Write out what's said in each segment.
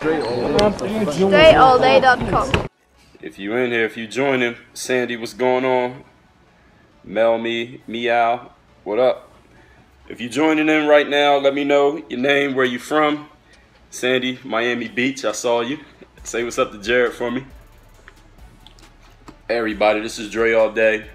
DreAllDay.com. If you in here, if you joining, Sandy, what's going on? Mel me, meow, what up? If you're joining in right now, let me know your name, where you from. Sandy, Miami Beach, I saw you. Say what's up to Jared for me. Everybody, this is Dre all day.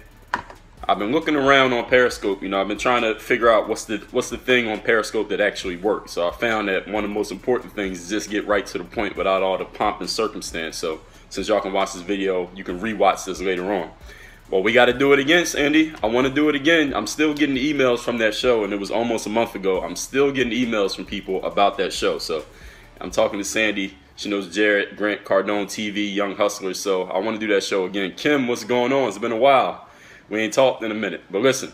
I've been looking around on Periscope. You know, I've been trying to figure out what's the what's the thing on Periscope that actually works. So I found that one of the most important things is just get right to the point without all the pomp and circumstance. So since y'all can watch this video, you can rewatch this later on. Well, we got to do it again, Sandy. I want to do it again. I'm still getting emails from that show, and it was almost a month ago. I'm still getting emails from people about that show. So I'm talking to Sandy. She knows Jared, Grant Cardone TV, Young Hustlers. So I want to do that show again. Kim, what's going on? It's been a while. We ain't talked in a minute. But listen,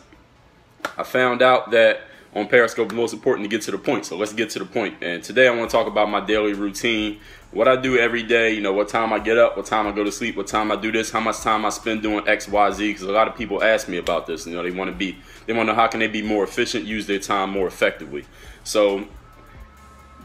I found out that on Periscope it's most important to get to the point. So let's get to the point. And today I want to talk about my daily routine, what I do every day, you know, what time I get up, what time I go to sleep, what time I do this, how much time I spend doing X, Y, Z. Because a lot of people ask me about this. You know, they want to be, they want to know how can they be more efficient, use their time more effectively. So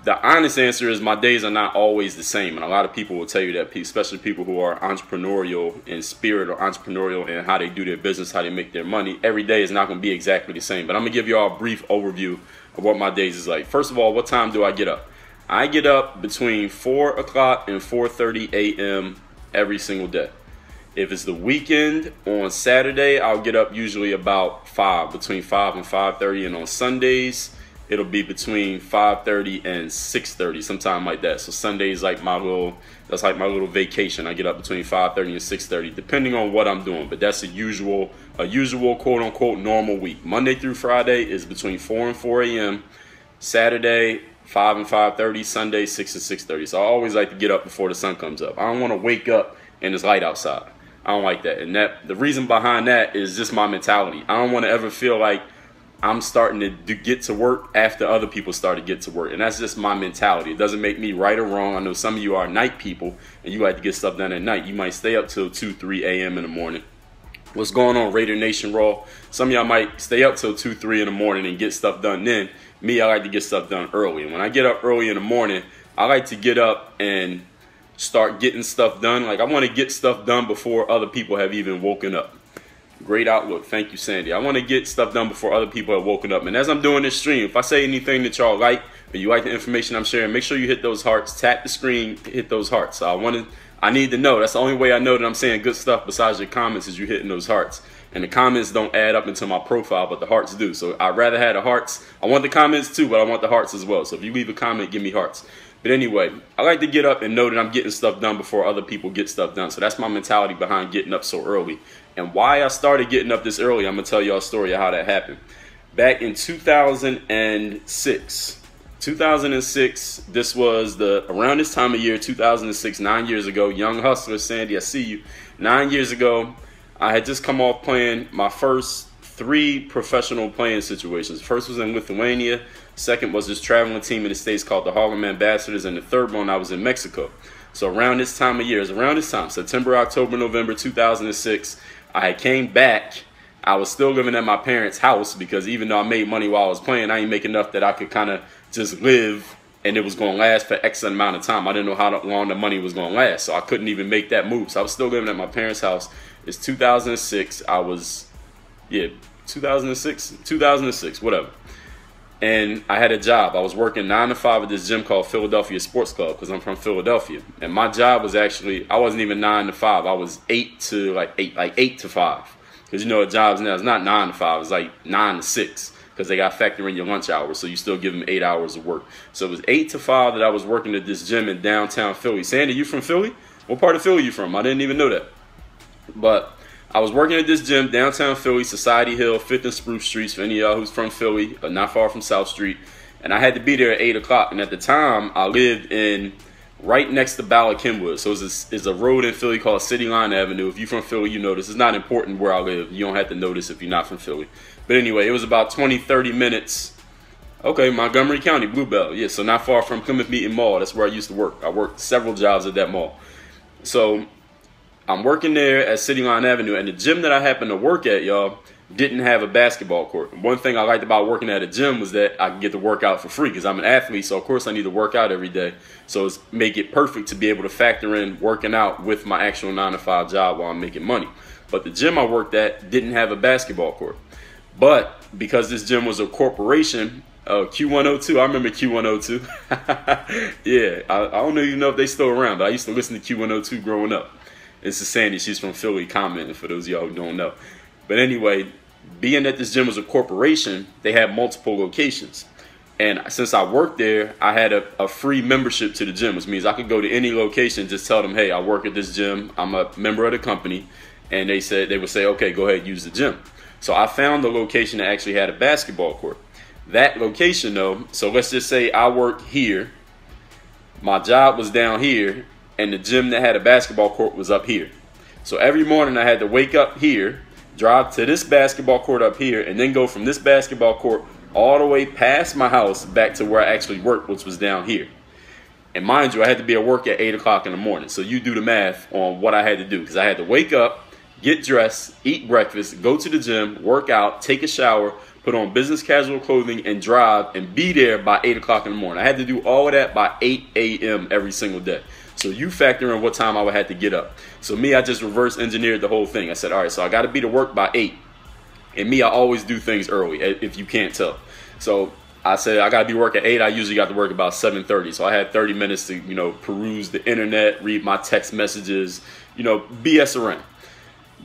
the honest answer is my days are not always the same and a lot of people will tell you that especially people who are entrepreneurial in spirit or entrepreneurial in how they do their business how they make their money every day is not going to be exactly the same. But i'm going to give you all a brief overview of what my days is like. First of all what time do i get up? I get up between 4 o'clock and 4.30 a.m every single day. If it's the weekend on saturday i'll get up usually about 5 between 5 and 5.30 and on sundays it'll be between 5.30 and 6.30 sometime like that. So sunday's like my little that's like my little vacation. I get up between 5.30 and 6.30 depending on what i'm doing. But that's a usual a usual quote unquote normal week. Monday through friday is between 4 and 4 a.m saturday 5 and 5.30 sunday 6 and 6.30 so i always like to get up before the sun comes up. I don't want to wake up and it's light outside. I don't like that. And that the reason behind that is just my mentality. I don't want to ever feel like I'm starting to do, get to work after other people start to get to work. And that's just my mentality. It doesn't make me right or wrong. I know some of you are night people and you like to get stuff done at night. You might stay up till 2, 3 a.m. in the morning. What's going on, Raider Nation Raw? Some of y'all might stay up till 2, 3 in the morning and get stuff done then. Me, I like to get stuff done early. And when I get up early in the morning, I like to get up and start getting stuff done. Like I want to get stuff done before other people have even woken up. Great outlook. Thank you, Sandy. I want to get stuff done before other people have woken up. And as I'm doing this stream, if I say anything that y'all like or you like the information I'm sharing, make sure you hit those hearts. Tap the screen, hit those hearts. So I want to, I need to know. That's the only way I know that I'm saying good stuff besides your comments is you hitting those hearts. And the comments don't add up into my profile, but the hearts do. So I'd rather have the hearts. I want the comments too, but I want the hearts as well. So if you leave a comment, give me hearts. But anyway, I like to get up and know that I'm getting stuff done before other people get stuff done. So that's my mentality behind getting up so early. And why I started getting up this early, I'm to tell y'all a story of how that happened. Back in 2006, 2006, this was the around this time of year, 2006, nine years ago, young hustler Sandy, I see you. Nine years ago, I had just come off playing my first three professional playing situations. First was in Lithuania, second was this traveling team in the States called the Harlem Ambassadors, and the third one I was in Mexico. So around this time of year, around this time, September, October, November 2006, I came back. I was still living at my parents' house because even though I made money while I was playing, I ain't make enough that I could kind of just live and it was going to last for X amount of time. I didn't know how long the money was going to last, so I couldn't even make that move. So I was still living at my parents' house. It's 2006. I was, yeah, 2006, 2006, whatever and I had a job. I was working nine to five at this gym called Philadelphia Sports Club because I'm from Philadelphia. And my job was actually I wasn't even nine to five. I was eight to like eight, like eight to five. Because you know, jobs now it's not nine to five. It's like nine to six because they got factor in your lunch hours, so you still give them eight hours of work. So it was eight to five that I was working at this gym in downtown Philly. Sandy, you from Philly? What part of Philly you from? I didn't even know that. But I was working at this gym downtown Philly, Society Hill, 5th and Spruce Streets. For any of y'all who's from Philly, uh, not far from South Street. And I had to be there at 8 o'clock. And at the time, I lived in right next to Bala Cynwyd. So it's a, it's a road in Philly called City Line Avenue. If you're from Philly, you know this. It's not important where I live. You don't have to know this if you're not from Philly. But anyway, it was about 20, 30 minutes. Okay, Montgomery County, Bluebell. Yeah, so not far from Plymouth Meeting Mall. That's where I used to work. I worked several jobs at that mall. So I'm working there at City Line Avenue, and the gym that I happen to work at, y'all, didn't have a basketball court. One thing I liked about working at a gym was that I could get to work out for free because I'm an athlete, so of course I need to work out every day. So it's make it perfect to be able to factor in working out with my actual nine to five job while I'm making money. But the gym I worked at didn't have a basketball court. But because this gym was a corporation, uh, Q102, I remember Q102. yeah, I, I, don't even know if they still around, I used to listen to Q102 growing up. It's Sandy, she's from Philly, commenting for those of y'all who don't know. But anyway, being that this gym was a corporation, they had multiple locations. And since I worked there, I had a, a, free membership to the gym, which means I could go to any location, just tell them, hey, I work at this gym, I'm a member of the company. And they said they would say, okay, go ahead, use the gym. So I found the location that actually had a basketball court. That location though, so let's just say I work here, my job was down here, and the gym that had a basketball court was up here. So every morning I had to wake up here, drive to this basketball court up here, and then go from this basketball court all the way past my house back to where I actually worked, which was down here. And mind you, I had to be at work at 8 o'clock in the morning. So you do the math on what I had to do because I had to wake up, get dressed, eat breakfast, go to the gym, work out, take a shower, put on business casual clothing, and drive and be there by 8 o'clock in the morning. I had to do all of that by 8 a.m. every single day. So you factor in what time I would have to get up. So me, I just reverse engineered the whole thing. I said, all right, so I got to be to work by 8. And me, I always do things early, eh, if you can't tell. So I said I got to be work at 8. I usually got to work about 7.30. So I had 30 minutes to, you know, peruse the internet, read my text messages, you know, BS around.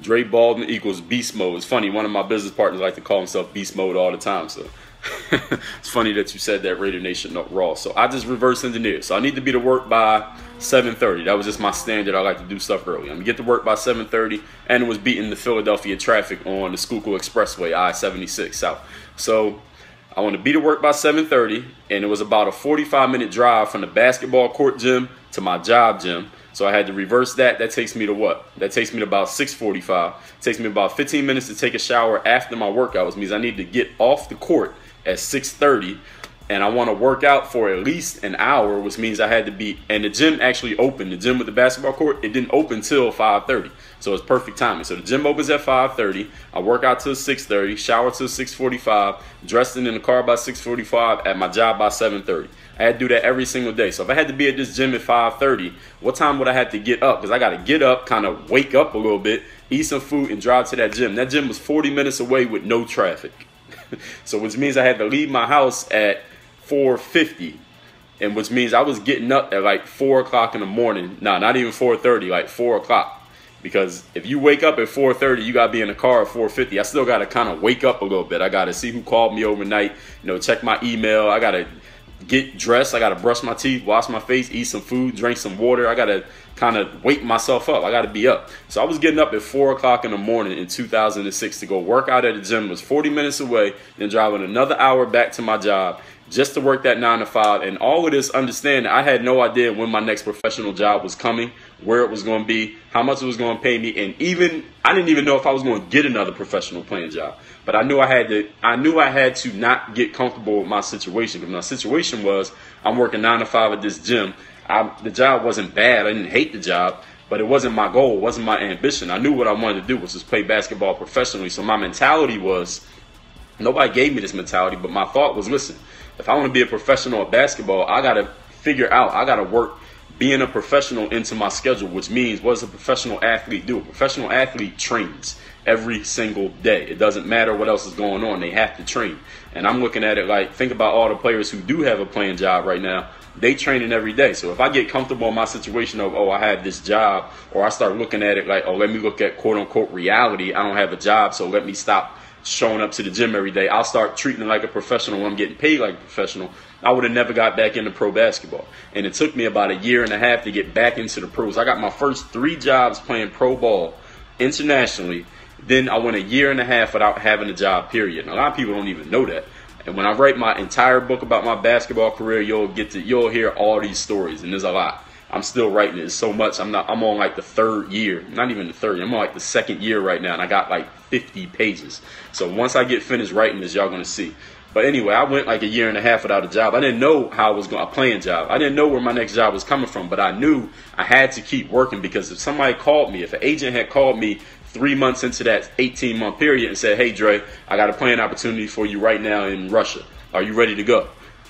Dre Baldwin equals beast mode. It's funny. One of my business partners like to call himself beast mode all the time. So it's funny that you said that Raider Nation Raw. So I just reverse engineer. So I need to be to work by 7:30. That was just my standard. I like to do stuff early. I'm get to work by 7:30, and it was beating the Philadelphia traffic on the Schuylkill Expressway, I-76 South. So I want to be to work by 7:30, and it was about a 45 minute drive from the basketball court gym to my job gym. So I had to reverse that. That takes me to what? That takes me to about 6:45. It takes me about 15 minutes to take a shower after my workout, which means I need to get off the court at 6:30 and I want to work out for at least an hour, which means I had to be. And the gym actually opened. The gym with the basketball court, it didn't open till 5:30, so it's perfect timing. So the gym opens at 5:30. I work out till 6:30, shower till 6:45, dressed in in the car by 6:45, at my job by 7:30. I had to do that every single day. So if I had to be at this gym at 5:30, what time would I have to get up? Because I got to get up, kind of wake up a little bit, eat some food, and drive to that gym. That gym was 40 minutes away with no traffic. so which means I had to leave my house at 450 and which means I was getting up at like four o'clock in the morning. Nah, not even 4:30, like four o'clock. Because if you wake up at 4:30, you gotta be in the car at 4:50. I still gotta kind of wake up a little bit. I gotta see who called me overnight. You know, check my email. I gotta get dressed. I gotta brush my teeth, wash my face, eat some food, drink some water. I gotta kind of wake myself up. I gotta be up. So I was getting up at four o'clock in the morning in 2006 to go work out at the gym. It was 40 minutes away, then driving another hour back to my job just to work that nine to five. And all of this, understand I had no idea when my next professional job was coming, where it was going to be, how much it was going to pay me, and even I didn't even know if I was going to get another professional playing job. But I knew I had to. I knew I had to not get comfortable with my situation because my situation was I'm working nine to five at this gym. I, the job wasn't bad. I didn't hate the job, but it wasn't my goal. It wasn't my ambition. I knew what I wanted to do was just play basketball professionally. So my mentality was. Nobody gave me this mentality, but my thought was, listen, if I want to be a professional at basketball, I got to figure out, I got to work being a professional into my schedule, which means what does a professional athlete do? A professional athlete trains every single day. It doesn't matter what else is going on, they have to train. And I'm looking at it like, think about all the players who do have a playing job right now. They training every day. So if I get comfortable in my situation of, oh, I have this job, or I start looking at it like, oh, let me look at quote unquote reality. I don't have a job, so let me stop showing up to the gym every day. I'll start treating it like a professional when I'm getting paid like a professional. I would have never got back into pro basketball. And it took me about a year and a half to get back into the pros. I got my first three jobs playing pro ball internationally. Then I went a year and a half without having a job, period. And a lot of people don't even know that. And when I write my entire book about my basketball career, you'll get to you'll hear all these stories, and there's a lot. I'm still writing it so much. I'm not. I'm on like the third year, not even the third. I'm on like the second year right now, and I got like 50 pages. So once I get finished writing this, y'all gonna see. But anyway, I went like a year and a half without a job. I didn't know how I was going to playing job. I didn't know where my next job was coming from, but I knew I had to keep working because if somebody called me, if an agent had called me three months into that 18 month period and said, Hey, Dre, I got a playing opportunity for you right now in Russia. Are you ready to go?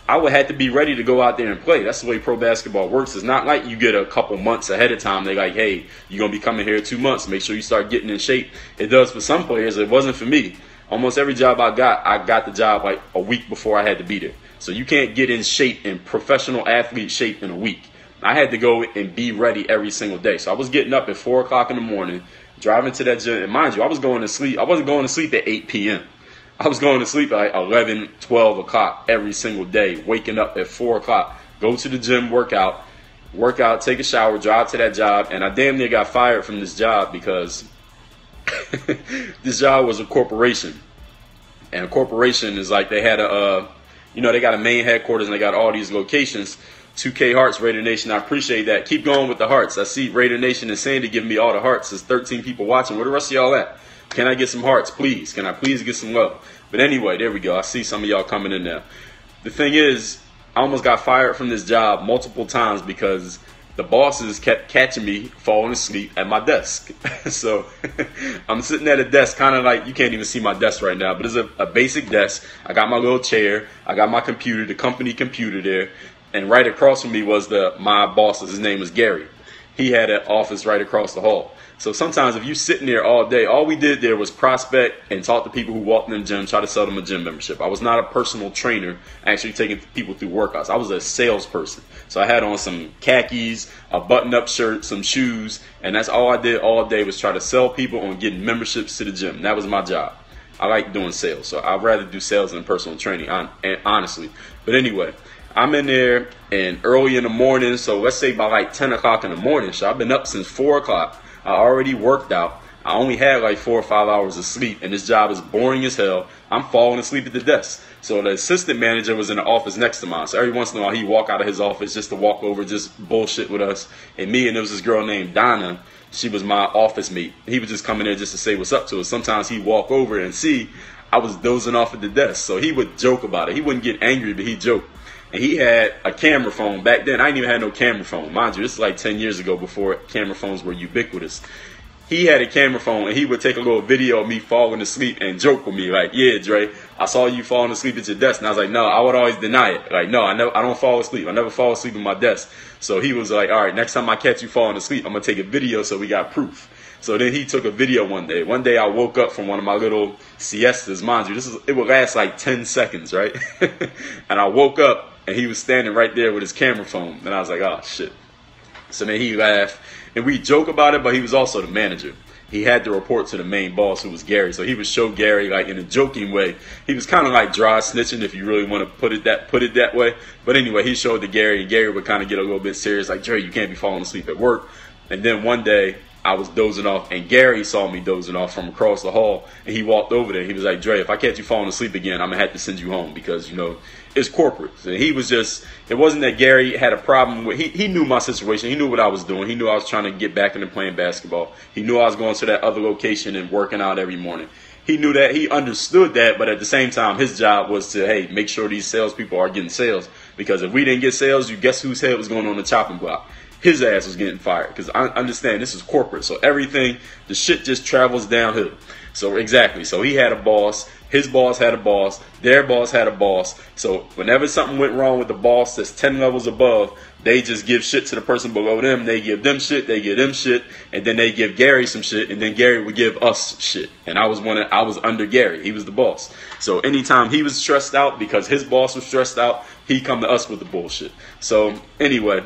I would have to be ready to go out there and play. That's the way pro basketball works. It's not like you get a couple months ahead of time. They're like, hey, you're going to be coming here two months. Make sure you start getting in shape. It does for some players. It wasn't for me. Almost every job I got, I got the job like a week before I had to be there. So you can't get in shape, in professional athlete shape in a week. I had to go and be ready every single day. So I was getting up at 4 o'clock in the morning, driving to that gym. And mind you, I was going to sleep. I wasn't going to sleep at 8 p.m. I was going to sleep at 11, 12 o'clock every single day, waking up at 4 o'clock, go to the gym, work out, work out, take a shower, drive to that job. And I damn near got fired from this job because this job was a corporation. And a corporation is like they had a, uh, you know, they got a main headquarters and they got all these locations. 2K Hearts, Raider Nation. I appreciate that. Keep going with the hearts. I see Raider Nation and Sandy giving me all the hearts. There's 13 people watching. Where the rest of y'all at? Can I get some hearts, please? Can I please get some love? But anyway, there we go. I see some of y'all coming in now. The thing is, I almost got fired from this job multiple times because the bosses kept catching me falling asleep at my desk. so I'm sitting at a desk, kind of like you can't even see my desk right now, but it's a, a, basic desk. I got my little chair, I got my computer, the company computer there, and right across from me was the my boss. His name was Gary. He had an office right across the hall. So sometimes if you sitting there all day, all we did there was prospect and talk to people who walked in the gym, try to sell them a gym membership. I was not a personal trainer, actually taking people through workouts. I was a salesperson. So I had on some khakis, a button-up shirt, some shoes, and that's all I did all day was try to sell people on getting memberships to the gym. That was my job. I like doing sales, so I'd rather do sales than personal training, honestly. But anyway, I'm in there and early in the morning, so let's say by like 10 o'clock in the morning. So I've been up since 4 o'clock. I already worked out. I only had like four or five hours of sleep, and this job is boring as hell. I'm falling asleep at the desk. So the assistant manager was in the office next to mine. So every once in a while, he'd walk out of his office just to walk over, just bullshit with us. And me and there was this girl named Donna. She was my office mate. He was just coming in just to say what's up to us. Sometimes he'd walk over and see I was dozing off at the desk. So he would joke about it. He wouldn't get angry, but he'd joke and he had a camera phone back then. I didn't even have no camera phone, mind you. This is like ten years ago before camera phones were ubiquitous. He had a camera phone and he would take a little video of me falling asleep and joke with me like, "Yeah, Dre, I saw you falling asleep at your desk." And I was like, "No," I would always deny it. Like, "No, I never, I don't fall asleep. I never fall asleep at my desk." So he was like, "All right, next time I catch you falling asleep, I'm gonna take a video so we got proof." So then he took a video one day. One day I woke up from one of my little siestas. Mind you, this is it would last like 10 seconds, right? and I woke up and he was standing right there with his camera phone. And I was like, oh shit. So then he laughed, and we joke about it, but he was also the manager. He had to report to the main boss, who was Gary. So he would show Gary like in a joking way. He was kind of like dry snitching, if you really want to put it that put it that way. But anyway, he showed to Gary, and Gary would kind of get a little bit serious, like Dre, you can't be falling asleep at work. And then one day, I was dozing off, and Gary saw me dozing off from across the hall, and he walked over there. He was like, "Dre, if I catch you falling asleep again, I'm gonna have to send you home because you know it's corporate." And he was just, it wasn't that Gary had a problem with. He he knew my situation. He knew what I was doing. He knew I was trying to get back into playing basketball. He knew I was going to that other location and working out every morning. He knew that. He understood that, but at the same time, his job was to hey make sure these salespeople are getting sales because if we didn't get sales, you guess whose head was going on the chopping block his ass was getting fired because I understand this is corporate, so everything the shit just travels downhill. So exactly, so he had a boss, his boss had a boss, their boss had a boss. So whenever something went wrong with the boss that's ten levels above, they just give shit to the person below them. They give them shit, they give them shit, and then they give Gary some shit, and then Gary would give us shit. And I was one of, I was under Gary. He was the boss. So anytime he was stressed out because his boss was stressed out, he come to us with the bullshit. So anyway,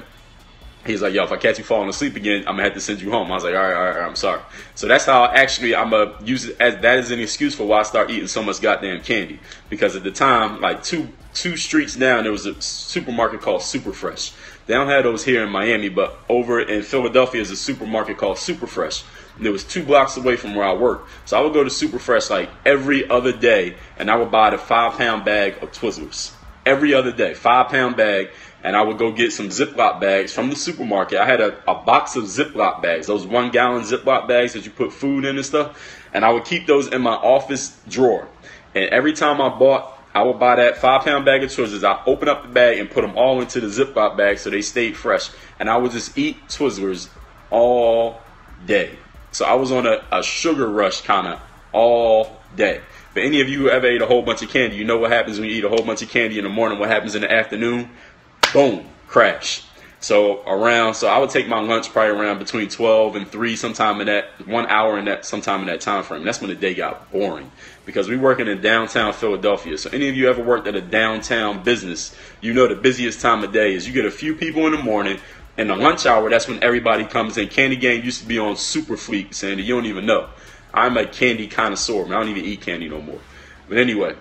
He's like, yo, if I catch you falling asleep again, I'm gonna have to send you home. I was like, all right, all right, I'm sorry. So that's how actually I'm gonna use it as that is an excuse for why I start eating so much goddamn candy. Because at the time, like two two streets down, there was a supermarket called Super Fresh. They don't have those here in Miami, but over in Philadelphia is a supermarket called Super Fresh. And it was two blocks away from where I work. So I would go to Super Fresh like every other day, and I would buy the five pound bag of Twizzlers every other day, five pound bag and I would go get some Ziploc bags from the supermarket. I had a, a box of Ziploc bags, those one gallon Ziploc bags that you put food in and stuff. And I would keep those in my office drawer. And every time I bought, I would buy that five pound bag of Twizzlers. I open up the bag and put them all into the Ziploc bag so they stayed fresh. And I would just eat Twizzlers all day. So I was on a, a sugar rush kind of all day. For any of you who ever ate a whole bunch of candy, you know what happens when you eat a whole bunch of candy in the morning, what happens in the afternoon? Boom, crash. So around, so I would take my lunch probably around between 12 and 3, sometime in that one hour in that, sometime in that time frame. That's when the day got boring because we working in downtown Philadelphia. So any of you ever worked at a downtown business, you know the busiest time of day is you get a few people in the morning. and the lunch hour, that's when everybody comes in. Candy Gang used to be on Super Fleet, Sandy. You don't even know. I'm a candy connoisseur. Man. I don't even eat candy no more. But anyway,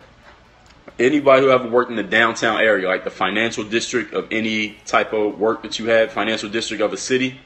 anybody who ever worked in the downtown area, like the financial district of any type of work that you had, financial district of a city,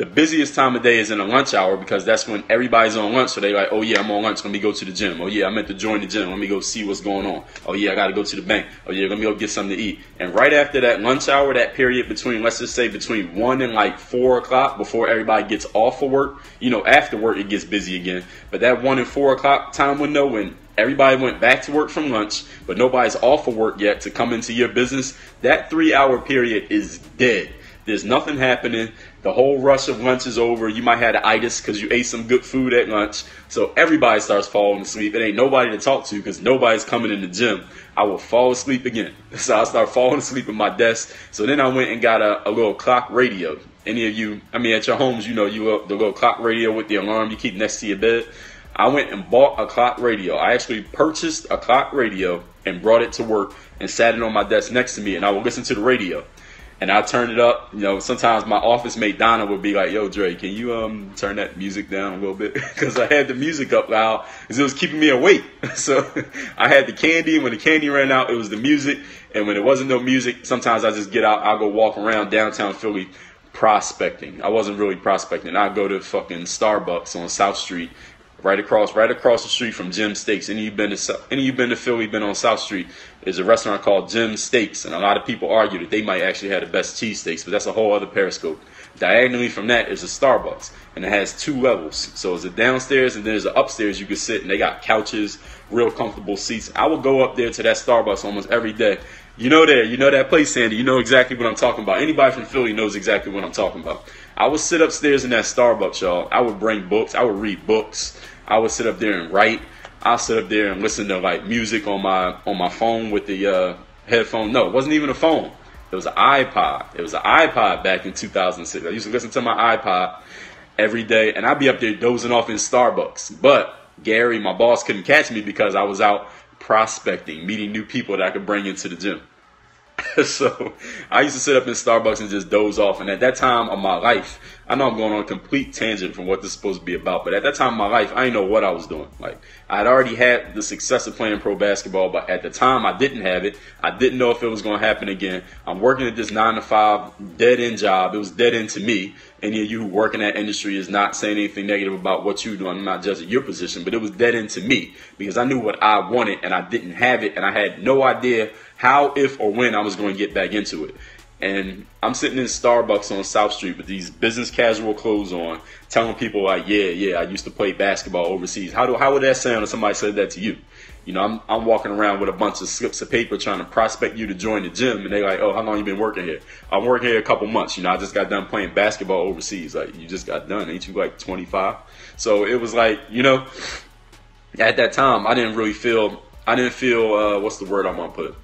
the busiest time of day is in the lunch hour because that's when everybody's on lunch. So they like, oh yeah, I'm on lunch. Let me go to the gym. Oh yeah, I meant to join the gym. Let me go see what's going on. Oh yeah, I got to go to the bank. Oh yeah, let me go get something to eat. And right after that lunch hour, that period between, let's just say between one and like four o'clock before everybody gets off of work, you know, after work it gets busy again. But that one and four o'clock time window when everybody went back to work from lunch, but nobody's off of work yet to come into your business, that three hour period is dead. There's nothing happening. The whole rush of lunch is over. You might have itis because you ate some good food at lunch. So everybody starts falling asleep. It ain't nobody to talk to because nobody's coming in the gym. I will fall asleep again. So I start falling asleep at my desk. So then I went and got a, a little clock radio. Any of you, I mean, at your homes, you know, you the little clock radio with the alarm you keep next to your bed. I went and bought a clock radio. I actually purchased a clock radio and brought it to work and sat it on my desk next to me, and I would listen to the radio and I turned it up. You know, sometimes my office mate Donna would be like, "Yo, Dre, can you um turn that music down a little bit?" Because I had the music up loud, because it was keeping me awake. so I had the candy. And when the candy ran out, it was the music, and when it wasn't no music, sometimes I just get out. I'll go walk around downtown Philly prospecting. I wasn't really prospecting. I'd go to fucking Starbucks on South Street right across right across the street from Jim's Steaks. Any you been to any you been to Philly, been on South Street, is a restaurant called Jim's Steaks, and a lot of people argue that they might actually have the best cheesesteaks, but that's a whole other periscope. Diagonally from that is a Starbucks, and it has two levels. So it's a downstairs and then there's an upstairs you can sit, and they got couches, real comfortable seats. I would go up there to that Starbucks almost every day. You know there, you know that place, Sandy. You know exactly what I'm talking about. Anybody from Philly knows exactly what I'm talking about. I would sit upstairs in that Starbucks, y'all. I would bring books. I would read books. I would sit up there and write. I'll sit up there and listen to like music on my on my phone with the uh, headphone. No, it wasn't even a phone. It was an iPod. It was an iPod back in 2006. I used to listen to my iPod every day, and I'd be up there dozing off in Starbucks. But Gary, my boss, couldn't catch me because I was out prospecting, meeting new people that I could bring into the gym. so I used to sit up in Starbucks and just doze off. And at that time of my life, I know I'm going on a complete tangent from what this is supposed to be about, but at that time of my life, I didn't know what I was doing. Like I had already had the success of playing pro basketball, but at the time I didn't have it. I didn't know if it was going to happen again. I'm working at this nine to five dead end job. It was dead end to me. Any of you who work in that industry is not saying anything negative about what you do. I'm not judging your position, but it was dead end to me because I knew what I wanted and I didn't have it, and I had no idea how, if, or when I was going to get back into it. And I'm sitting in Starbucks on South Street with these business casual clothes on, telling people like, yeah, yeah, I used to play basketball overseas. How do how would that sound if somebody said that to you? You know, I'm I'm walking around with a bunch of slips of paper trying to prospect you to join the gym, and they're like, oh, how long you been working here? I'm working here a couple months. You know, I just got done playing basketball overseas. Like, you just got done, ain't you like 25? So it was like, you know, at that time, I didn't really feel, I didn't feel, uh, what's the word I'm gonna put?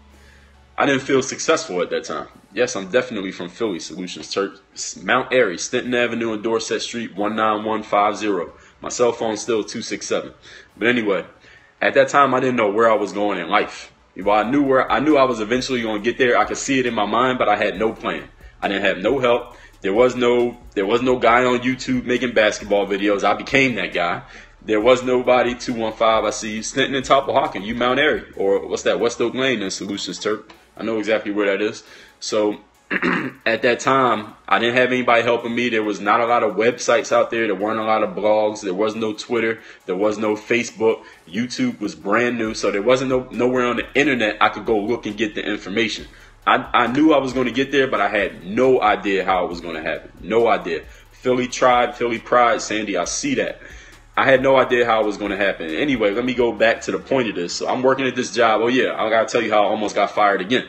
I didn't feel successful at that time. Yes, I'm definitely from Philly Solutions Church, Mount Airy, Stenton Avenue and Dorset Street, 19150. My cell phone's still 267. But anyway, at that time I didn't know where I was going in life. Well, I knew where I knew I was eventually going to get there. I could see it in my mind, but I had no plan. I didn't have no help. There was no there was no guy on YouTube making basketball videos. I became that guy. There was nobody 215. I see you Stenton and Hawking, you Mount Airy, or what's that? West Oak Lane in Solutions Church. I know exactly where that is. So at that time, I didn't have anybody helping me. There was not a lot of websites out there. There weren't a lot of blogs. There was no Twitter. There was no Facebook. YouTube was brand new, so there wasn't no nowhere on the internet I could go look and get the information. I, I knew I was going to get there, but I had no idea how it was going to happen. No idea. Philly tried, Philly pride, Sandy. I see that. I had no idea how it was going to happen. Anyway, let me go back to the point of this. So I'm working at this job. Oh yeah, I gotta tell you how I almost got fired again.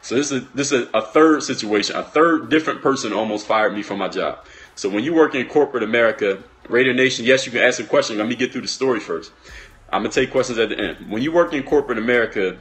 So this is this is a third situation. A third different person almost fired me from my job. So when you work in corporate America, Raider Nation, yes, you can ask a question. Let me get through the story first. I'm gonna take questions at the end. When you work in corporate America,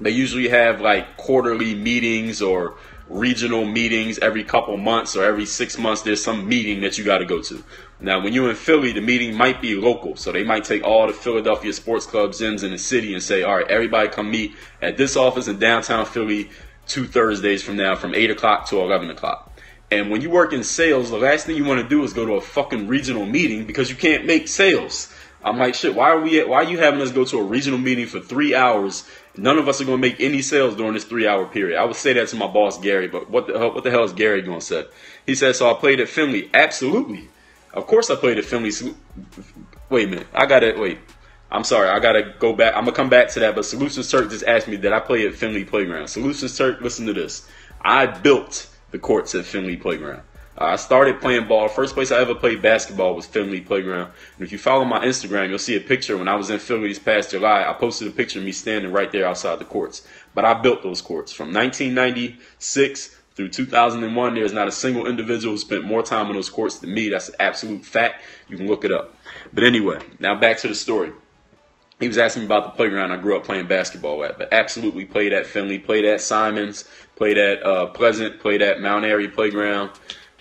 they usually have like quarterly meetings or regional meetings every couple months or every six months. There's some meeting that you got to go to. Now, when you're in Philly, the meeting might be local, so they might take all the Philadelphia sports club gyms in the city and say, "All right, everybody come meet at this office in downtown Philly two Thursdays from now, from eight o'clock to eleven o'clock." And when you work in sales, the last thing you want to do is go to a fucking regional meeting because you can't make sales. I'm like, shit, why are we at, why are you having us go to a regional meeting for three hours? None of us are going to make any sales during this three hour period. I would say that to my boss, Gary, but what the hell, what the hell is Gary going to say? He said, so I played at Finley. Absolutely. Of course I played at Finley. Wait a minute. I got to, wait. I'm sorry. I got to go back. I'm to come back to that, but Solutions Turk just asked me that I play at Finley Playground. Solutions Turk, listen to this. I built the courts at Finley Playground. I started playing ball. First place I ever played basketball was Finley Playground. And if you follow my Instagram, you'll see a picture when I was in Philly this past July. I posted a picture of me standing right there outside the courts. But I built those courts from 1996 through 2001. There's not a single individual who spent more time on those courts than me. That's an absolute fact. You can look it up. But anyway, now back to the story. He was asking me about the playground I grew up playing basketball at, but absolutely played at Finley, played at Simons, played at uh, Pleasant, played at Mount Airy Playground.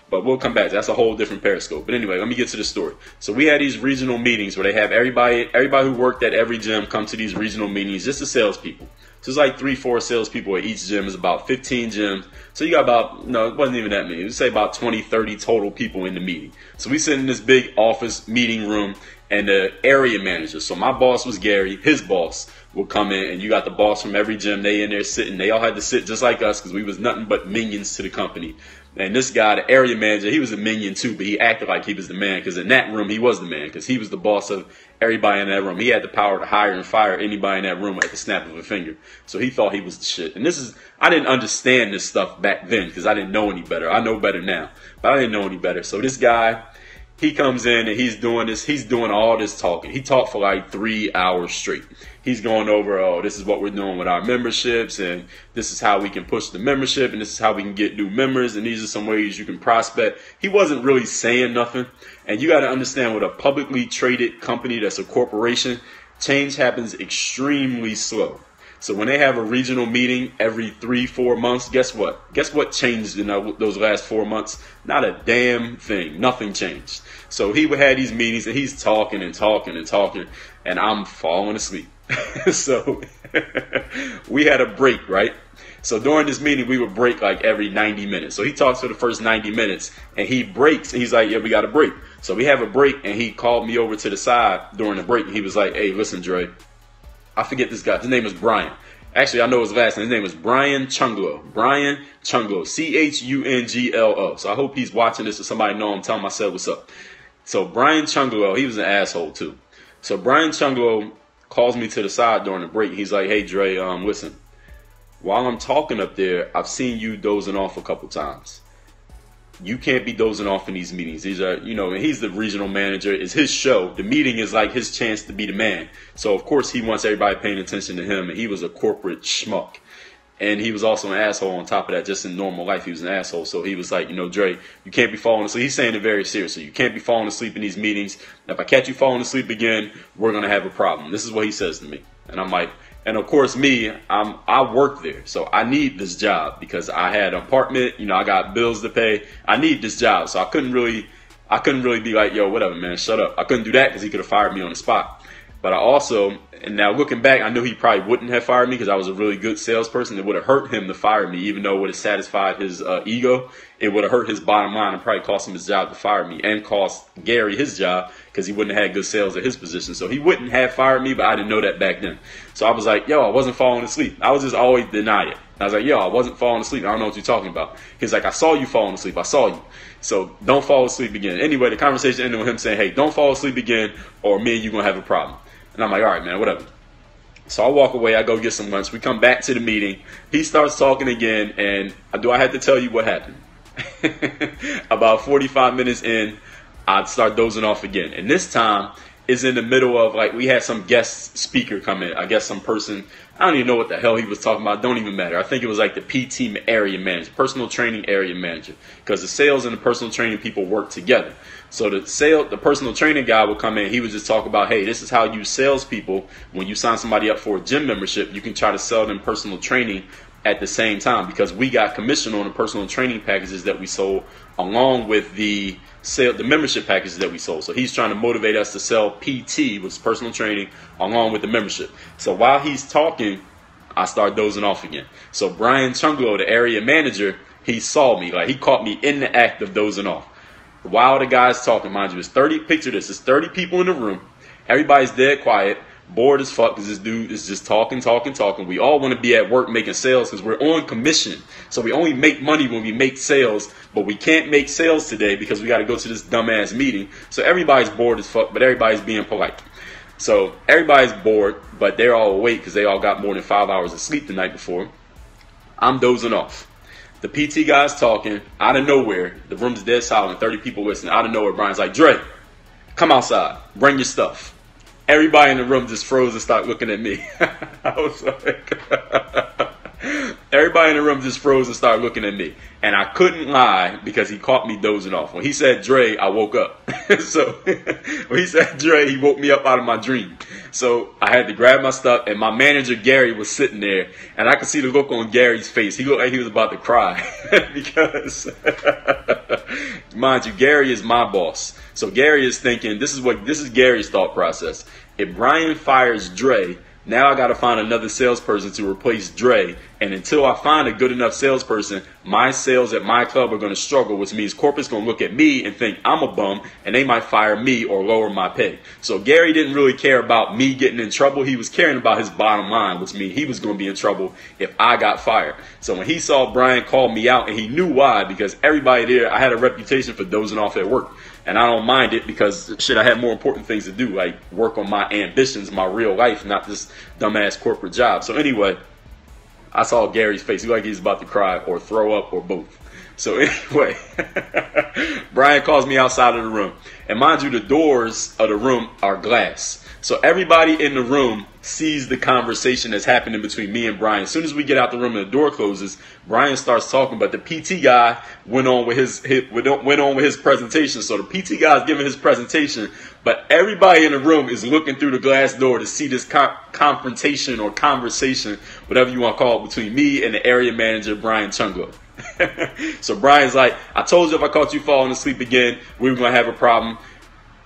But we'll come back. That's a whole different periscope. But anyway, let me get to the story. So we had these regional meetings where they have everybody, everybody who worked at every gym come to these regional meetings, just the salespeople. So it's like three, four salespeople at each gym. It's about 15 gyms. So you got about, no, it wasn't even that many. Let's say about 20, 30 total people in the meeting. So we sit in this big office meeting room and the area manager. So my boss was Gary. His boss would come in and you got the boss from every gym. They in there sitting. They all had to sit just like us because we was nothing but minions to the company. And this guy, the area manager, he was a minion too, but he acted like he was the man because in that room he was the man because he was the boss of everybody in that room. He had the power to hire and fire anybody in that room at the snap of a finger. So he thought he was the shit. And this is, I didn't understand this stuff back then because I didn't know any better. I know better now, but I didn't know any better. So this guy, he comes in and he's doing this, he's doing all this talking. He talked for like three hours straight he's going over, oh, this is what we're doing with our memberships, and this is how we can push the membership, and this is how we can get new members, and these are some ways you can prospect. He wasn't really saying nothing. And you got to understand with a publicly traded company that's a corporation, change happens extremely slow. So when they have a regional meeting every three, four months, guess what? Guess what changed in those last four months? Not a damn thing. Nothing changed. So he would have these meetings and he's talking and talking and talking, and I'm falling asleep. so we had a break, right? So during this meeting, we would break like every 90 minutes. So he talks for the first 90 minutes and he breaks and he's like, Yeah, we got a break. So we have a break and he called me over to the side during the break. He was like, Hey, listen, Dre, I forget this guy. His name is Brian. Actually, I know his last name. His name is Brian Chunglo. Brian Chunglo. C H U N G L O. So I hope he's watching this or somebody know him. Tell him I said what's up. So Brian Chunglo, he was an asshole too. So Brian Chunglo calls me to the side during the break. He's like, "Hey Dre, um, listen, while I'm talking up there, I've seen you dozing off a couple times. You can't be dozing off in these meetings. These are, you know, he's the regional manager. It's his show. The meeting is like his chance to be the man. So of course he wants everybody paying attention to him. And he was a corporate schmuck. And he was also an asshole on top of that, just in normal life, he was an asshole. So he was like, you know, Dre, you can't be falling asleep. He's saying it very seriously. You can't be falling asleep in these meetings. If I catch you falling asleep again, we're going to have a problem. This is what he says to me. And I'm like, and of course, me, I'm, I work there. So I need this job because I had an apartment, you know, I got bills to pay. I need this job. So I couldn't really, I couldn't really be like, yo, whatever, man, shut up. I couldn't do that because he could have fired me on the spot. But I also, and now looking back, I knew he probably wouldn't have fired me because I was a really good salesperson. It would have hurt him to fire me, even though it would have satisfied his uh, ego. It would have hurt his bottom line and probably cost him his job to fire me and cost Gary his job because he wouldn't have had good sales at his position. So he wouldn't have fired me, but I didn't know that back then. So I was like, yo, I wasn't falling asleep. I was just always deny it. I was like, yo, I wasn't falling asleep. I don't know what you're talking about. He's like, I saw you falling asleep. I saw you. So don't fall asleep again. Anyway, the conversation ended with him saying, hey, don't fall asleep again or me and you going to have a problem. And I'm like, all right, man, whatever. So I walk away. I go get some lunch. We come back to the meeting. He starts talking again, and do I have to tell you what happened? About 45 minutes in, I start dozing off again. And this time, is in the middle of like we had some guest speaker come in. I guess some person I don't even know what the hell he was talking about. Don't even matter. I think it was like the PT area manager, personal training area manager, because the sales and the personal training people work together. So the sale, the personal training guy would come in. He would just talk about, hey, this is how you salespeople. When you sign somebody up for a gym membership, you can try to sell them personal training at the same time because we got commission on the personal training packages that we sold along with the sale the membership packages that we sold. So he's trying to motivate us to sell PT, which is personal training, along with the membership. So while he's talking, I start dozing off again. So Brian Chunglo, the area manager, he saw me. Like he caught me in the act of dozing off. While the guy's talking, mind you, it's 30 picture this, it's 30 people in the room. Everybody's dead quiet bored as fuck because this dude is just talking, talking, talking. We all want to be at work making sales because we're on commission. So we only make money when we make sales, but we can't make sales today because we got to go to this dumbass meeting. So everybody's bored as fuck, but everybody's being polite. So everybody's bored, but they're all awake because they all got more than five hours of sleep the night before. I'm dozing off. The PT guy's talking out of nowhere. The room's dead silent. 30 people listening. Out of nowhere, Brian's like, Dre, come outside. Bring your stuff everybody in the room just froze and started looking at me. I was like, everybody in the room just froze and started looking at me. And I couldn't lie because he caught me dozing off. When he said Dre, I woke up. so when he said Dre, he woke me up out of my dream. So I had to grab my stuff, and my manager Gary was sitting there, and I could see the look on Gary's face. He looked like he was about to cry because, mind you, Gary is my boss. So Gary is thinking, this is what this is Gary's thought process. If Brian fires Dre, now I got to find another salesperson to replace Dre. And until I find a good enough salesperson, my sales at my club are going to struggle, which means corporate's going to look at me and think I'm a bum and they might fire me or lower my pay. So Gary didn't really care about me getting in trouble. He was caring about his bottom line, which means he was going to be in trouble if I got fired. So when he saw Brian call me out and he knew why, because everybody there, I had a reputation for dozing off at work and I don't mind it because shit, I had more important things to do, like work on my ambitions, my real life, not this dumbass corporate job. So anyway, I saw Gary's face. He like he's about to cry or throw up or both. So anyway, Brian calls me outside of the room, and mind you, the doors of the room are glass. So everybody in the room sees the conversation that's happening between me and Brian. As soon as we get out the room and the door closes, Brian starts talking, but the PT guy went on with his, his went on with his presentation. So the PT guy is giving his presentation, but everybody in the room is looking through the glass door to see this co- confrontation or conversation, whatever you want to call it, between me and the area manager Brian Chunglo. so Brian's like, I told you if I caught you falling asleep again, we were gonna have a problem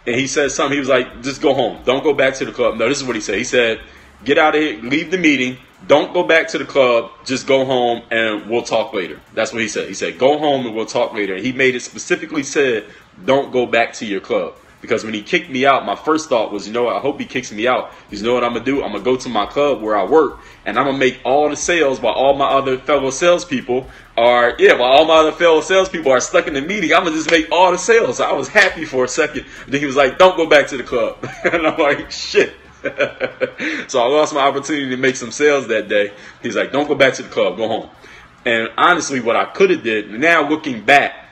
and he said something. He was like, "Just go home. Don't go back to the club." No, this is what he said. He said, "Get out of here. Leave the meeting. Don't go back to the club. Just go home, and we'll talk later." That's what he said. He said, "Go home, and we'll talk later." And he made it specifically said, "Don't go back to your club." Because when he kicked me out, my first thought was, you know what, I hope he kicks me out. You know what I'm to do? I'm to go to my club where I work and I'm to make all the sales while all my other fellow salespeople are, yeah, while all my other fellow salespeople are stuck in the meeting. I'm to just make all the sales. So I was happy for a second. then he was like, don't go back to the club. and I'm like, shit. so I lost my opportunity to make some sales that day. He's like, don't go back to the club, go home. And honestly, what I could have did, now looking back,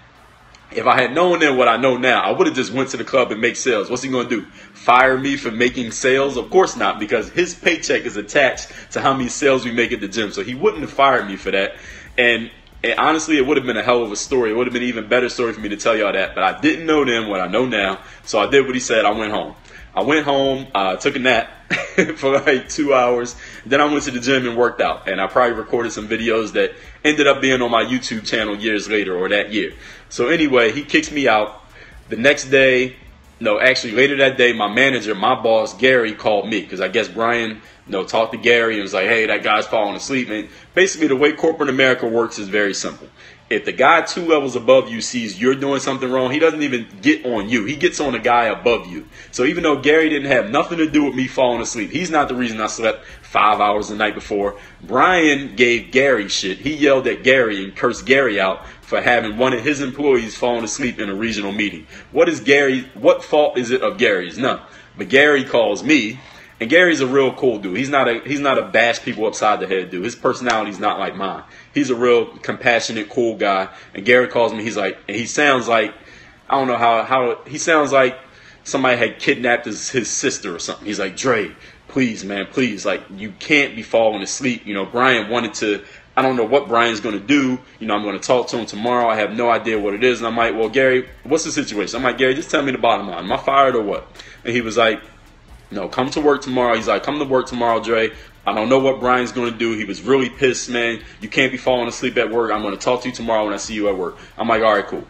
if I had known then what I know now, I would have just went to the club and make sales. What's he going to do? Fire me for making sales? Of course not, because his paycheck is attached to how many sales we make at the gym. So he wouldn't have fired me for that. And, honestly, it would have been a hell of a story. It would have been an even better story for me to tell y'all that. But I didn't know then what I know now. So I did what he said. I went home. I went home, uh, took a nap for like two hours. Then I went to the gym and worked out. And I probably recorded some videos that ended up being on my YouTube channel years later or that year. So anyway, he kicks me out. The next day, no, actually later that day, my manager, my boss, Gary, called me because I guess Brian, you know, talked to Gary and was like, hey, that guy's falling asleep. And basically the way corporate America works is very simple if the guy two levels above you sees you're doing something wrong, he doesn't even get on you. He gets on the guy above you. So even though Gary didn't have nothing to do with me falling asleep, he's not the reason I slept five hours the night before. Brian gave Gary shit. He yelled at Gary and cursed Gary out for having one of his employees falling asleep in a regional meeting. What is Gary? What fault is it of Gary's? None. But Gary calls me and Gary's a real cool dude. He's not a he's not a bash people upside the head dude. His personality's not like mine. He's a real compassionate, cool guy. And Gary calls me. He's like, and he sounds like I don't know how how he sounds like somebody had kidnapped his, his sister or something. He's like, Dre, please, man, please, like you can't be falling asleep. You know, Brian wanted to. I don't know what Brian's going to do. You know, I'm going to talk to him tomorrow. I have no idea what it is. And I'm like, well, Gary, what's the situation? I'm like, Gary, just tell me the bottom line. Am I fired or what? And he was like, no, come to work tomorrow. He's like, come to work tomorrow, Dre. I don't know what Brian's going to do. He was really pissed, man. You can't be falling asleep at work. I'm going to talk to you tomorrow when I see you at work. I'm like, all right, cool.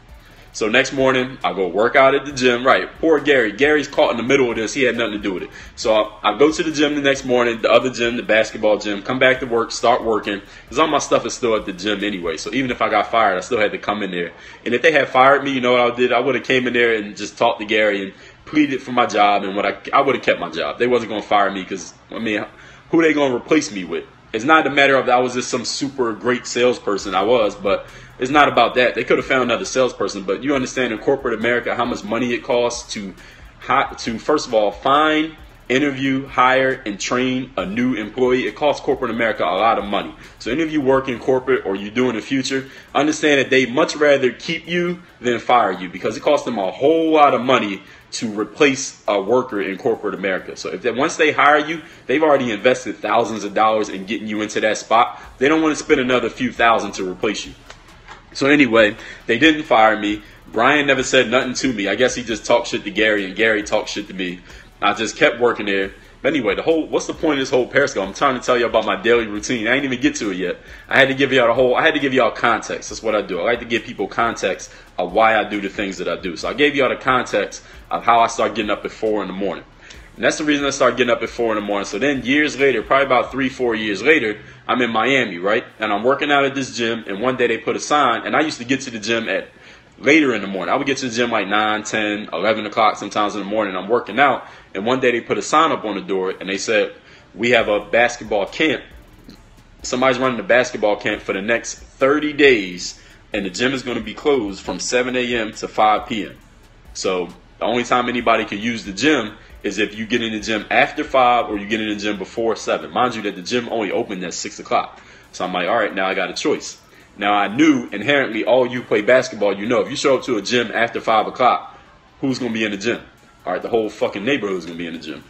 So next morning, I go work out at the gym. Right, poor Gary. Gary's caught in the middle of this. He had nothing to do with it. So I, I go to the gym the next morning, the other gym, the basketball gym. Come back to work, start working. Because all my stuff is still at the gym anyway. So even if I got fired, I still had to come in there. And if they had fired me, you know what I did? I would have came in there and just talked to Gary and pleaded for my job. And what I I would have kept my job. They wasn't going to fire me because I mean, who they to replace me with? It's not a matter of I was just some super great salesperson. I was, but it's not about that. They could have found another salesperson, but you understand in corporate America how much money it costs to to first of all find, interview, hire, and train a new employee. It costs corporate America a lot of money. So any of you work in corporate or you do in the future, understand that they much rather keep you than fire you because it costs them a whole lot of money to replace a worker in corporate America. So if they, once they hire you, they've already invested thousands of dollars in getting you into that spot. They don't want to spend another few thousand to replace you. So anyway, they didn't fire me. Brian never said nothing to me. I guess he just talked shit to Gary, and Gary talked shit to me. I just kept working there. But anyway, the whole what's the point of this whole Periscope? I'm trying to tell you about my daily routine. I didn't even get to it yet. I had to give y'all the whole. I had to give y'all context. That's what I do. I like to give people context of why I do the things that I do. So I gave y'all the context of how I start getting up at four in the morning. And that's the reason I started getting up at four in the morning. So then years later, probably about three, four years later, I'm in Miami, right? And I'm working out at this gym. And one day they put a sign, and I used to get to the gym at later in the morning. I would get to the gym like 9, 10, 11 o'clock sometimes in the morning. I'm working out. And one day they put a sign up on the door and they said, We have a basketball camp. Somebody's running a basketball camp for the next 30 days. And the gym is going to be closed from 7 a.m. to 5 p.m. So the only time anybody can use the gym is if you get in the gym after five or you get in the gym before seven. Mind you, that the gym only opened at six o'clock. So I'm like, all right, now I got a choice. Now I knew inherently all you play basketball, you know, if you show up to a gym after five o'clock, who's gonna be in the gym? All right, the whole fucking neighborhood is gonna be in the gym.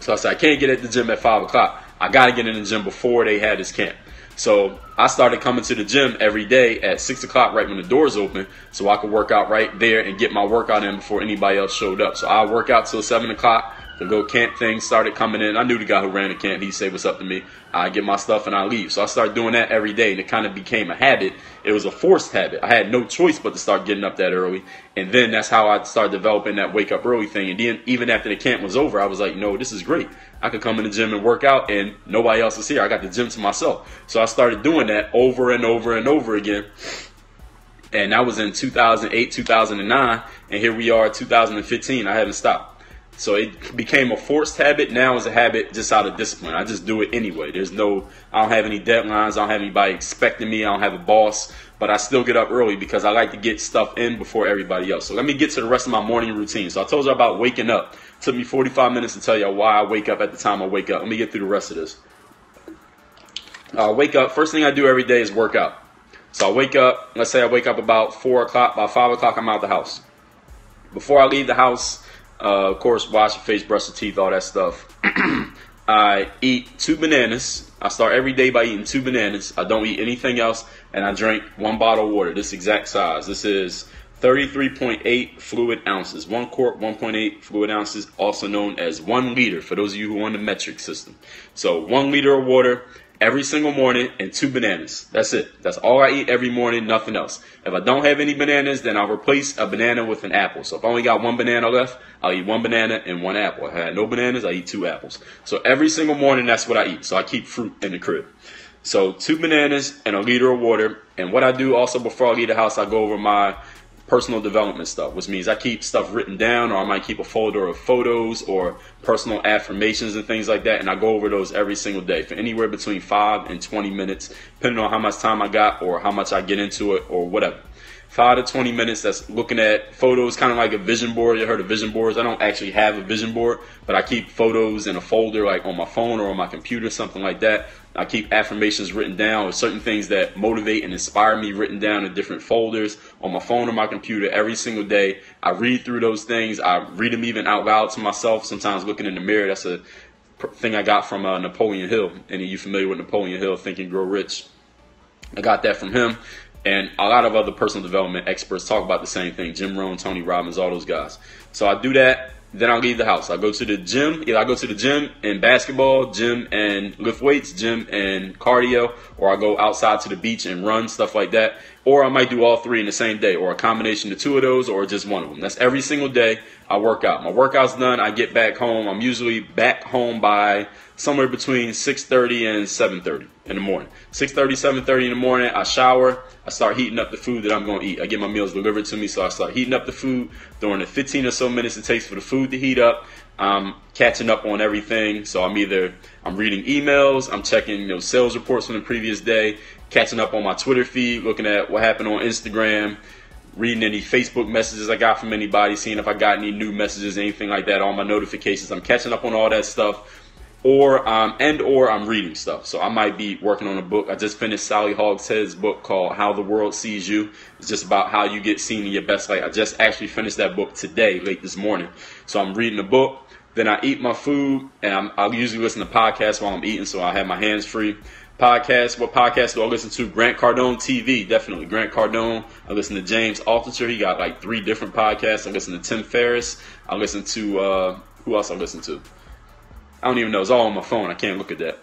So I said, I can't get at the gym at five o'clock. I gotta get in the gym before they had this camp. So I started coming to the gym every day at six o'clock, right when the doors open, so I could work out right there and get my workout in before anybody else showed up. So I work out till seven o'clock. The go camp thing started coming in. I knew the guy who ran the camp. He'd say what's up to me. I get my stuff and I leave. So I started doing that every day, and it kind of became a habit. It was a forced habit. I had no choice but to start getting up that early, and then that's how I started developing that wake up early thing. And then even after the camp was over, I was like, no, this is great. I could come in the gym and work out, and nobody else is here. I got the gym to myself. So I started doing that over and over and over again. And that was in 2008, 2009, and here we are, 2015. I haven't stopped. So it became a forced habit. Now it's a habit just out of discipline. I just do it anyway. There's no, I don't have any deadlines. I don't have anybody expecting me. I don't have a boss. But I still get up early because I like to get stuff in before everybody else. So let me get to the rest of my morning routine. So I told you about waking up. It took me 45 minutes to tell you why I wake up at the time I wake up. Let me get through the rest of this. I wake up. First thing I do every day is work out. So I wake up. Let's say I wake up about four o'clock. By five o'clock, I'm out the house. Before I leave the house, uh, of course, wash your face, brush your teeth, all that stuff. I eat two bananas. I start every day by eating two bananas. I don't eat anything else, and I drink one bottle of water. This exact size. This is 33.8 fluid ounces. One quart, 1.8 fluid ounces, also known as one liter for those of you who are on the metric system. So one liter of water every single morning and two bananas. That's it. That's all I eat every morning, nothing else. If I don't have any bananas, then I'll replace a banana with an apple. So if I only got one banana left, I'll eat one banana and one apple. If I had no bananas, I eat two apples. So every single morning, that's what I eat. So I keep fruit in the crib. So two bananas and a liter of water. And what I do also before I leave the house, I go over my personal development stuff, which means I keep stuff written down, or I might keep a folder of photos or personal affirmations and things like that, and I go over those every single day for anywhere between five and 20 minutes, depending on how much time I got or how much I get into it or whatever. Five to 20 minutes, that's looking at photos, kind of like a vision board. You heard of vision boards? I don't actually have a vision board, but I keep photos in a folder like on my phone or on my computer, something like that. I keep affirmations written down or certain things that motivate and inspire me written down in different folders on my phone or my computer every single day. I read through those things. I read them even out loud to myself, sometimes looking in the mirror. That's a thing I got from uh, Napoleon Hill. Any of you familiar with Napoleon Hill, Think and Grow Rich? I got that from him. And a lot of other personal development experts talk about the same thing. Jim Rohn, Tony Robbins, all those guys. So I do that then I'll leave the house. I go to the gym. Either I go to the gym and basketball, gym and lift weights, gym and cardio, or I go outside to the beach and run, stuff like that. Or I might do all three in the same day, or a combination of two of those, or just one of them. That's every single day I work out. My workout's done. I get back home. I'm usually back home by somewhere between 6.30 and 7.30 in the morning. 6.30, 7.30 in the morning, I shower. I start heating up the food that I'm going to eat. I get my meals delivered to me, so I start heating up the food. During the 15 or so minutes it takes for the food to heat up, I'm catching up on everything. So I'm either I'm reading emails, I'm checking you know sales reports from the previous day, catching up on my Twitter feed, looking at what happened on Instagram, reading any Facebook messages I got from anybody, seeing if I got any new messages, anything like that, all my notifications. I'm catching up on all that stuff or um, and or I'm reading stuff. So I might be working on a book. I just finished Sally Hog's book called How the World Sees You. It's just about how you get seen in your best light. I just actually finished that book today, late this morning. So I'm reading the book. Then I eat my food, and I'm, I usually listen to podcasts while I'm eating, so I have my hands free. Podcast, what podcast do I listen to? Grant Cardone TV, definitely. Grant Cardone. I listen to James Altucher. He got like three different podcasts. I listen to Tim Ferriss. I listen to, uh, who else I listen to? I don't even know. It's all on my phone. I can't look at that.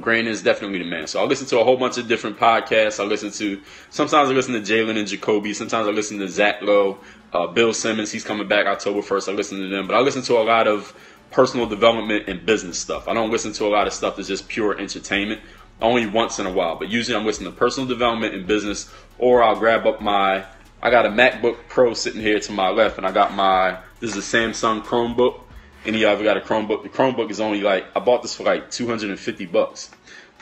Grant is definitely the man. So I listen to a whole bunch of different podcasts. I listen to sometimes I listen to Jalen and Jacoby. Sometimes I listen to Zach Lowe, uh, Bill Simmons. He's coming back October first. I listen to them, but I listen to a lot of personal development and business stuff. I don't listen to a lot of stuff that's just pure entertainment. Only once in a while, but usually I'm listening to personal development and business, or I'll grab up my. I got a MacBook Pro sitting here to my left, and I got my. This is a Samsung Chromebook any of y'all ever got a Chromebook? The Chromebook is only like I bought this for like 250 bucks.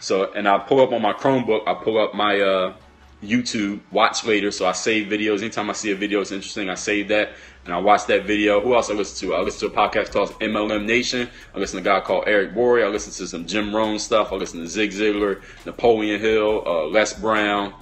So and I pull up on my Chromebook, I pull up my uh, YouTube watch later. So I save videos. Anytime I see a video that's interesting, I save that and I watch that video. Who else I listen to? I listen to a podcast called MLM Nation. I listen to a guy called Eric Worre. I listen to some Jim Rohn stuff. I listen to Zig Ziglar, Napoleon Hill, uh, Les Brown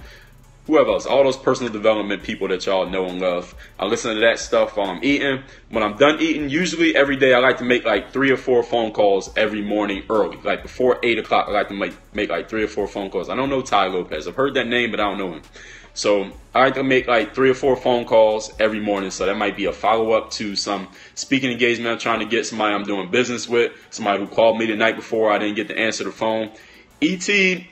whoever else, all those personal development people that y'all know and love. I listen to that stuff while I'm eating. When I'm done eating, usually every day I like to make like three or four phone calls every morning early. Like before 8 o'clock, I like to make, make like three or four phone calls. I don't know Tai Lopez. I've heard that name, but I don't know him. So I like to make like three or four phone calls every morning. So that might be a follow up to some speaking engagement I'm trying to get somebody I'm doing business with, somebody who called me the night before I didn't get to answer the phone. ET,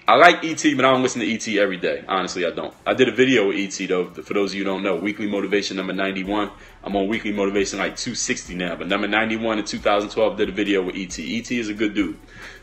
I like ET, but I don't listen to ET every day. Honestly, I don't. I did a video with ET though. For those of you who don't know, Weekly Motivation number 91. I'm on Weekly Motivation like 260 now, but number 91 in 2012 did a video with ET. ET is a good dude.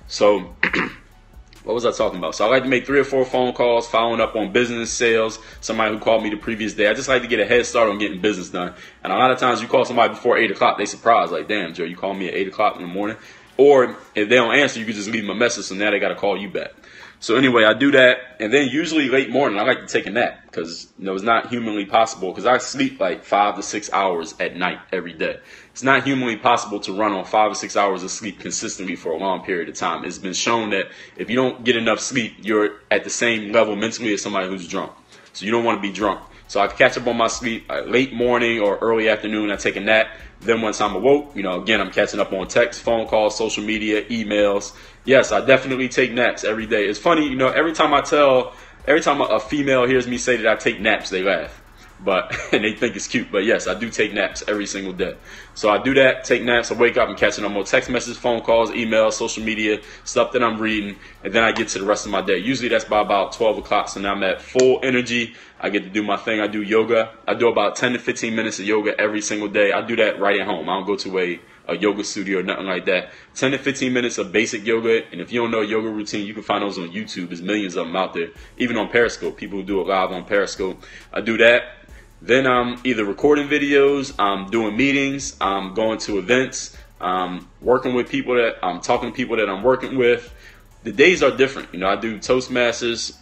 So, what was I talking about? So I like to make three or four phone calls, following up on business sales. Somebody who called me the previous day. I just like to get a head start on getting business done. And a lot of times you call somebody before eight o'clock, they surprised like, "Damn, Joe, you called me at eight o'clock in the morning." Or if they don't answer, you can just leave them a message, so now they got to call you back. So anyway, I do that, and then usually late morning, I like to take a nap because you know it's not humanly possible. Because I sleep like five to six hours at night every day. It's not humanly possible to run on five or six hours of sleep consistently for a long period of time. It's been shown that if you don't get enough sleep, you're at the same level mentally as somebody who's drunk. So you don't want to be drunk. So I catch up on my sleep uh, late morning or early afternoon. I take a nap. Then once I'm awoke, you know, again, I'm catching up on text, phone calls, social media, emails. Yes, I definitely take naps every day. It's funny, you know, every time I tell, every time a female hears me say that I take naps, they laugh but and they think it's cute. But yes, I do take naps every single day. So I do that, take naps, I wake up and catching up on more text messages, phone calls, emails, social media, stuff that I'm reading, and then I get to the rest of my day. Usually that's by about 12 o'clock, so now I'm at full energy. I get to do my thing. I do yoga. I do about 10 to 15 minutes of yoga every single day. I do that right at home. I don't go to a a yoga studio or nothing like that. 10 to 15 minutes of basic yoga. And if you don't know yoga routine, you can find those on YouTube. There's millions of them out there. Even on Periscope. People do it live on Periscope. I do that. Then I'm either recording videos, I'm doing meetings, I'm going to events, I'm working with people that I'm talking to people that I'm working with. The days are different. You know, I do Toastmasters.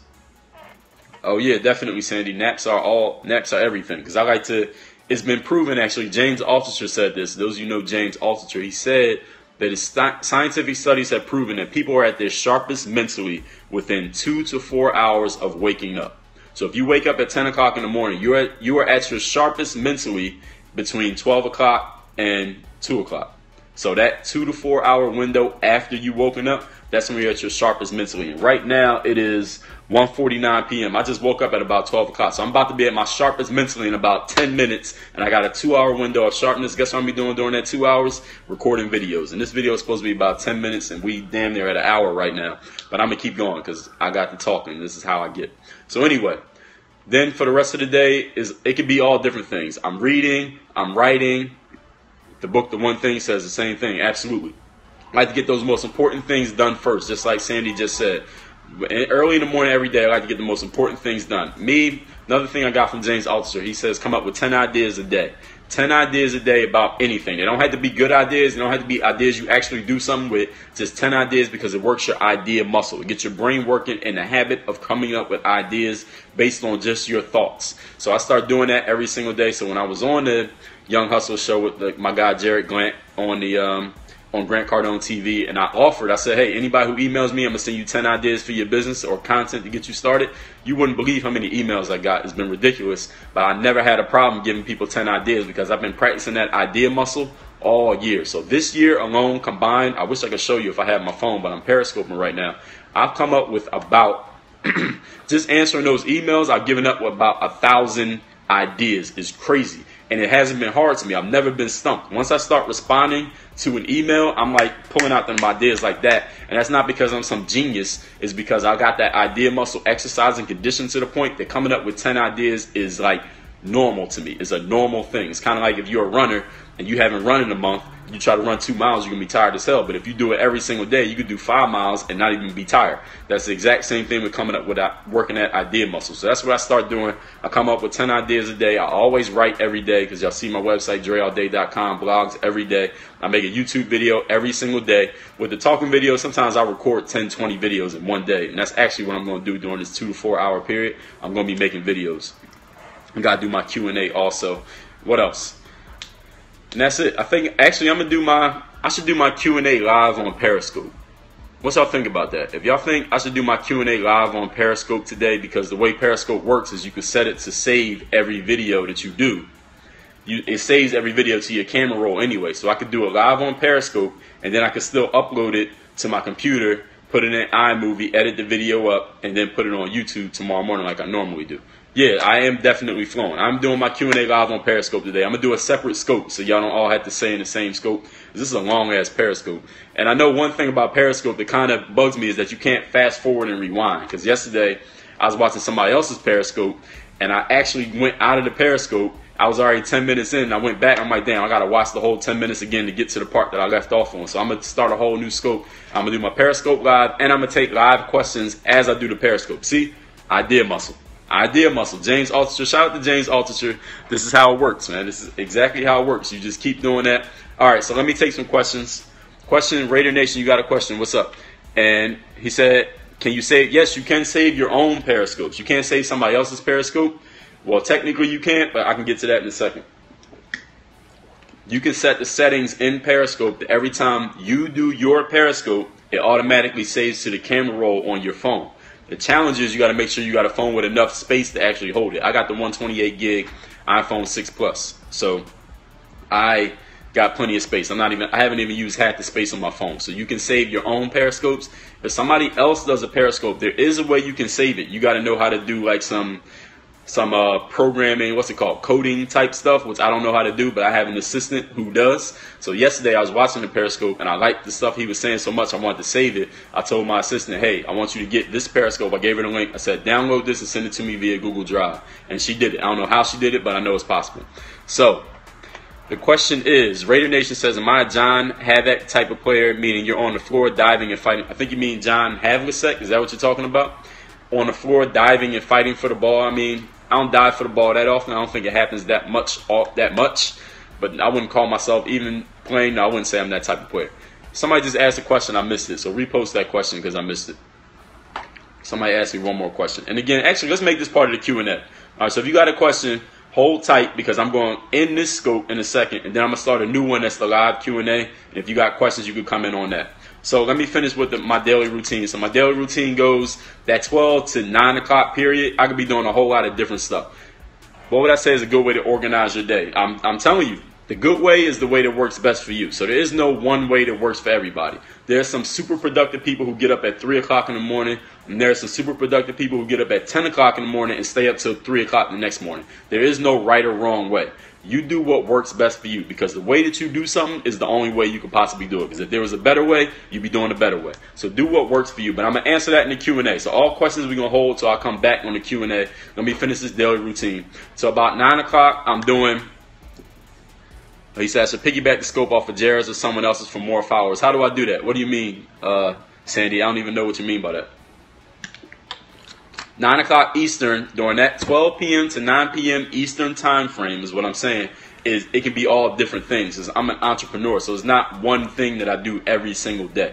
Oh yeah, definitely, Sandy. Naps are all naps are everything because I like to. It's been proven actually. James Altucher said this. Those you know James Altucher, he said that is scientific studies have proven that people are at their sharpest mentally within two to four hours of waking up. So if you wake up at 10 o'clock in the morning, you're at, you are at your sharpest mentally between 12 o'clock and 2 o'clock. So that two to four hour window after you woken up, that's when you're at your sharpest mentally. And right now it is 1:49 p.m. I just woke up at about 12 o'clock, so I'm about to be at my sharpest mentally in about 10 minutes, and I got a two-hour window of sharpness. Guess what I'm be doing during that two hours? Recording videos. And this video is supposed to be about 10 minutes, and we damn near at an hour right now. But I'm gonna keep going because I got to talking. This is how I get. So anyway, then for the rest of the day is it could be all different things. I'm reading, I'm writing. The book, the one thing says the same thing. Absolutely. I like to get those most important things done first, just like Sandy just said. Early in the morning every day, I like to get the most important things done. Me, another thing I got from James Altucher, he says come up with 10 ideas a day. 10 ideas a day about anything. They don't have to be good ideas. They don't have to be ideas you actually do something with. Just 10 ideas because it works your idea muscle. It gets your brain working in the habit of coming up with ideas based on just your thoughts. So I start doing that every single day. So when I was on the Young Hustle show with the, my guy Jared Glandt on the um, on Grant Cardone TV, and I offered, I said, hey, anybody who emails me, I'm gonna send you 10 ideas for your business or content to get you started. You wouldn't believe how many emails I got. It's been ridiculous, but I never had a problem giving people 10 ideas because I've been practicing that idea muscle all year. So this year alone combined, I wish I could show you if I had my phone, but I'm periscoping right now. I've come up with about just answering those emails. I've given up about a thousand ideas. It's crazy and it hasn't been hard to me. I've never been stumped. Once I start responding to an email, I'm like pulling out them ideas like that. And that's not because I'm some genius. It's because I got that idea muscle exercise and conditioned to the point that coming up with 10 ideas is like normal to me. It's a normal thing. It's kind of like if you're a runner and you haven't run in a month, you try to run two miles, you're gonna be tired as hell. But if you do it every single day, you could do five miles and not even be tired. That's the exact same thing with coming up with working that idea muscle. So that's what I start doing. I come up with 10 ideas a day. I always write every day because y'all see my website, dreallday.com, blogs every day. I make a YouTube video every single day. With the talking video, sometimes I record 10, 20 videos in one day. And that's actually what I'm gonna do during this two to four hour period. I'm gonna be making videos. I gotta do my Q&A also. What else? And that's it. I think actually I'm gonna do my I should do my Q and A live on Periscope. What y'all think about that? If y'all think I should do my Q and A live on Periscope today, because the way Periscope works is you can set it to save every video that you do. You, it saves every video to your camera roll anyway, so I could do it live on Periscope, and then I could still upload it to my computer, put it in iMovie, edit the video up, and then put it on YouTube tomorrow morning like I normally do. Yeah, I am definitely flowing. I'm doing my Q&A live on Periscope today. I'm going to do a separate scope so y'all don't all have to say in the same scope. This is a long-ass Periscope. And I know one thing about Periscope that kind of bugs me is that you can't fast forward and rewind. Because yesterday, I was watching somebody else's Periscope, and I actually went out of the Periscope. I was already 10 minutes in, and I went back. I'm like, damn, I got to watch the whole 10 minutes again to get to the part that I left off on. So I'm going to start a whole new scope. I'm going to do my Periscope live, and I'm going to take live questions as I do the Periscope. See? Idea muscle. Idea muscle. James Altucher. Shout out to James Altucher. This is how it works, man. This is exactly how it works. You just keep doing that. All right, so let me take some questions. Question, Raider Nation, you got a question. What's up? And he said, can you save? Yes, you can save your own periscopes. You can't save somebody else's periscope. Well, technically you can't, but I can get to that in a second. You can set the settings in Periscope that every time you do your Periscope, it automatically saves to the camera roll on your phone. The challenge is you got to make sure you got a phone with enough space to actually hold it. I got the 128 gig iPhone 6 Plus, so I got plenty of space. I'm not even I haven't even used half the space on my phone. So you can save your own periscopes. If somebody else does a periscope, there is a way you can save it. You got to know how to do like some some uh, programming, what's it called, coding type stuff, which I don't know how to do, but I have an assistant who does. So yesterday I was watching the Periscope and I liked the stuff he was saying so much I wanted to save it. I told my assistant, hey, I want you to get this Periscope. I gave her the link. I said, download this and send it to me via Google Drive. And she did it. I don't know how she did it, but I know it's possible. So the question is, Raider Nation says, am I a John Havoc type of player, meaning you're on the floor diving and fighting? I think you mean John Havlicek. Is that what you're talking about? On the floor diving and fighting for the ball. I mean, I don't dive for the ball that often. I don't think it happens that much off that much. But I wouldn't call myself even playing. I wouldn't say I'm that type of player. Somebody just asked a question. I missed it. So repost that question because I missed it. Somebody asked me one more question. And again, actually, let's make this part of the Q&A. All right, so if you got a question, hold tight because I'm going in this scope in a second, and then I'm gonna start a new one that's the live Q and A. And if you got questions, you can come in on that. So let me finish with the, my daily routine. So my daily routine goes that 12 to 9 o'clock period. I could be doing a whole lot of different stuff. What would I say is a good way to organize your day? I'm, I'm telling you, the good way is the way that works best for you. So there is no one way that works for everybody. There are some super productive people who get up at 3 o'clock in the morning, and there are some super productive people who get up at 10 o'clock in the morning and stay up till 3 o'clock the next morning. There is no right or wrong way. You do what works best for you because the way that you do something is the only way you could possibly do it. Because if there was a better way, you'd be doing a better way. So do what works for you. But I'm gonna answer that in the Q and A. So all questions we're gonna hold till I come back on the Q and A. Let me finish this daily routine. So about nine o'clock, I'm doing he says, to piggyback the scope off of Jared's or someone else's for more followers. How do I do that? What do you mean, uh, Sandy? I don't even know what you mean by that. 9 o'clock Eastern, during that 12 p.m. to 9 p.m. Eastern time frame is what I'm saying. Is it can be all different things. I'm an entrepreneur, so it's not one thing that I do every single day.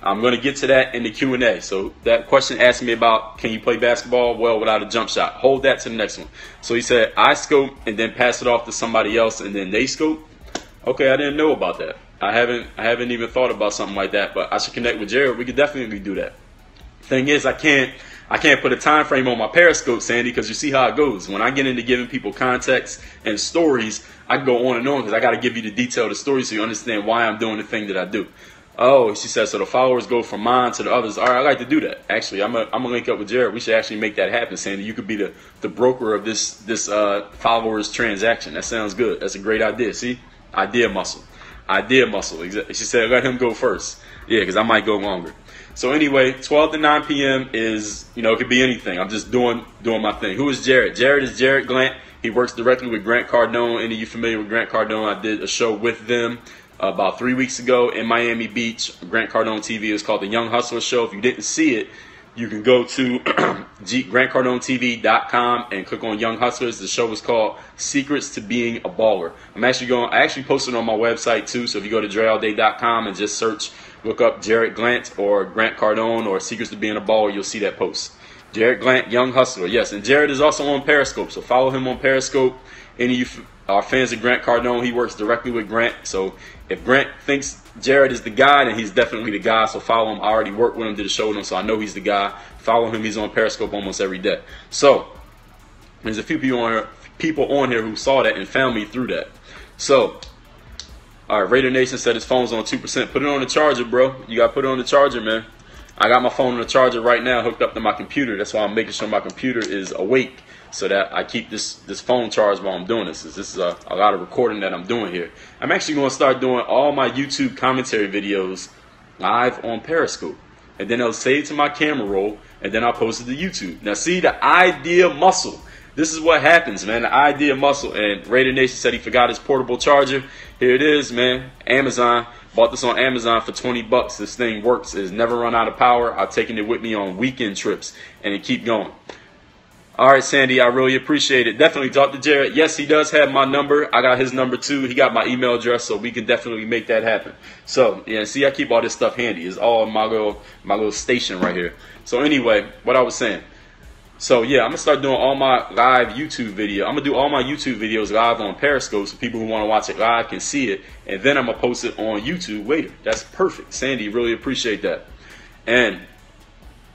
I'm going to get to that in the Q&A. So that question asked me about can you play basketball well without a jump shot? Hold that to the next one. So he said I scope and then pass it off to somebody else and then they scope. Okay, I didn't know about that. I haven't I haven't even thought about something like that, but I should connect with Jared. We could definitely do that. Thing is, I can't I can't put a time frame on my Periscope, Sandy, because you see how it goes. When I get into giving people context and stories, I go on and on because I got to give you the detail of the story so you understand why I'm doing the thing that I do. Oh, she said, so the followers go from mine to the others. All right, I like to do that. Actually, I'm gonna I'm link up with Jared. We should actually make that happen, Sandy. You could be the, the broker of this this uh, followers transaction. That sounds good. That's a great idea. See, idea muscle, idea muscle. She said, let him go first. Yeah, because I might go longer. So anyway, 12 to 9 p.m. is you know it could be anything. I'm just doing doing my thing. Who is Jared? Jared is Jared Glandt. He works directly with Grant Cardone. Any of you familiar with Grant Cardone? I did a show with them about three weeks ago in Miami Beach. Grant Cardone TV is called the Young Hustler Show. If you didn't see it, you can go to grantcardonetv.com and click on Young Hustlers. The show is called Secrets to Being a Baller. I'm actually going. I actually posted on my website too. So if you go to dreallday.com and just search, look up Jared Glandt or Grant Cardone or Secrets to Being a Baller, you'll see that post. Jared Glandt, Young Hustler. Yes, and Jared is also on Periscope. So follow him on Periscope. Any of you are fans of Grant Cardone, he works directly with Grant. So if Grant thinks Jared is the guy, then he's definitely the guy. So follow him. I already worked with him, did a show with him, so I know he's the guy. Follow him. He's on Periscope almost every day. So there's a few people on here, people on here who saw that and found me through that. So, all right, Raider Nation said his phone's on two percent. Put it on the charger, bro. You got to put it on the charger, man. I got my phone on the charger right now, hooked up to my computer. That's why I'm making sure my computer is awake so that I keep this this phone charged while I'm doing this. This is a, a lot of recording that I'm doing here. I'm actually going to start doing all my YouTube commentary videos live on Periscope, and then I'll save to my camera roll, and then I'll post it to YouTube. Now, see the idea muscle. This is what happens, man. The idea muscle. And Raider Nation said he forgot his portable charger. Here it is, man. Amazon. Bought this on Amazon for 20 bucks. This thing works. It's never run out of power. I've taken it with me on weekend trips, and it keep going. All right, Sandy, I really appreciate it. Definitely talk to Jared. Yes, he does have my number. I got his number too. He got my email address, so we can definitely make that happen. So, yeah, see, I keep all this stuff handy. It's all my little my little station right here. So anyway, what I was saying. So yeah, I'm gonna start doing all my live YouTube video. I'm gonna do all my YouTube videos live on Periscope, so people who want to watch it live can see it, and then I'm gonna post it on YouTube later. That's perfect, Sandy. Really appreciate that. And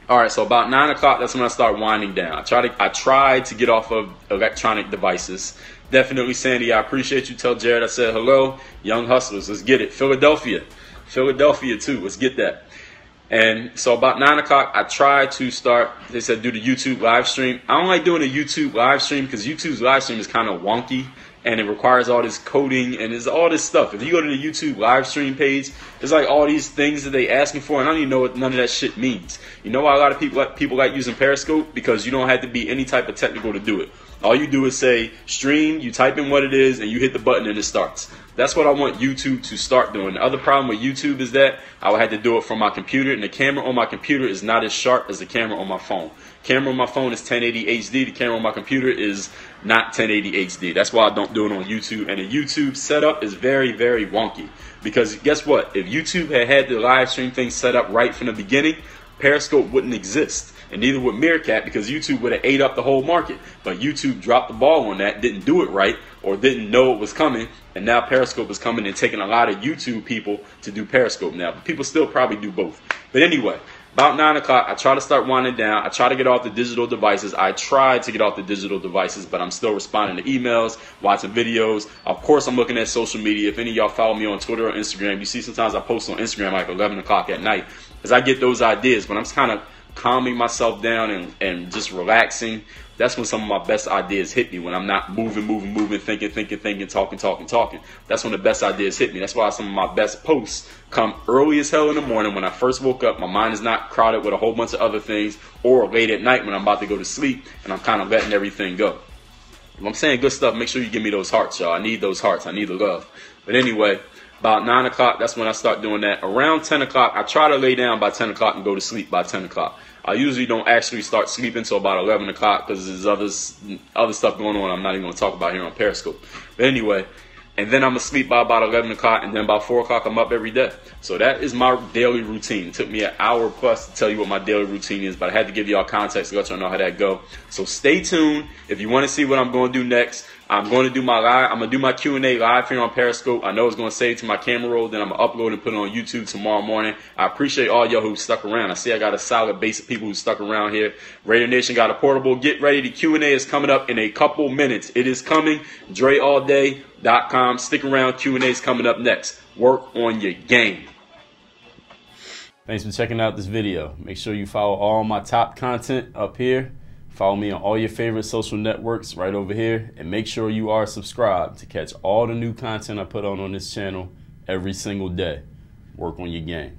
all right, so about nine o'clock, that's when I start winding down. I try to I try to get off of electronic devices. Definitely, Sandy. I appreciate you. Tell Jared I said hello. Young hustlers, let's get it. Philadelphia, Philadelphia too. Let's get that. And so about nine o'clock, I try to start. They said do the YouTube live stream. I don't like doing a YouTube live stream because YouTube's live stream is kind of wonky and it requires all this coding and it's all this stuff. If you go to the YouTube live stream page, it's like all these things that they asking for, and I don't even know what none of that shit means. You know why a lot of people people like using Periscope because you don't have to be any type of technical to do it. All you do is say stream, you type in what it is, and you hit the button and it starts. That's what I want YouTube to start doing. The other problem with YouTube is that I would have to do it from my computer, and the camera on my computer is not as sharp as the camera on my phone. Camera on my phone is 1080 HD. The camera on my computer is not 1080 HD. That's why I don't do it on YouTube. And the YouTube setup is very, very wonky. Because guess what? If YouTube had had the live stream thing set up right from the beginning, Periscope wouldn't exist. And neither would Meerkat because YouTube would have ate up the whole market. But YouTube dropped the ball on that, didn't do it right, or didn't know it was coming, and now Periscope is coming and taking a lot of YouTube people to do Periscope now. But people still probably do both. But anyway, about nine o'clock, I try to start winding down. I try to get off the digital devices. I tried to get off the digital devices, but I'm still responding to emails, watching videos. Of course, I'm looking at social media. If any of y'all follow me on Twitter or Instagram, you see sometimes I post on Instagram like 11 o'clock at night as I get those ideas. But I'm kind of calming myself down and, and just relaxing that's when some of my best ideas hit me when I'm not moving, moving, moving, thinking, thinking, thinking, talking, talking, talking. That's when the best ideas hit me. That's why some of my best posts come early as hell in the morning when I first woke up. My mind is not crowded with a whole bunch of other things, or late at night when I'm about to go to sleep and I'm kind of letting everything go. If I'm saying good stuff, make sure you give me those hearts, y'all. I need those hearts. I need the love. But anyway, about 9 o'clock, that's when I start doing that. Around 10 o'clock, I try to lay down by 10 o'clock and go to sleep by 10 o'clock. I usually don't actually start sleeping until about 11 o'clock because there's other, other stuff going on I'm not even going to talk about here on Periscope. But anyway, and then I'm gonna sleep by about 11 o'clock, and then by 4 o'clock I'm up every day. So that is my daily routine. It took me an hour plus to tell you what my daily routine is, but I had to give y'all context to let y'all know how that go. So stay tuned if you want to see what I'm going to do next. I'm going to do my live. I'm gonna do my Q and A live here on Periscope. I know it's going to save to my camera roll. Then I'm gonna upload and put it on YouTube tomorrow morning. I appreciate all y'all who stuck around. I see I got a solid base of people who stuck around here. Raider Nation got a portable. Get ready. The Q and A is coming up in a couple minutes. It is coming. DreAllDay.com. Stick around. Q and A is coming up next. Work on your game. Thanks for checking out this video. Make sure you follow all my top content up here. Follow me on all your favorite social networks right over here. And make sure you are subscribed to catch all the new content I put on on this channel every single day. Work on your game.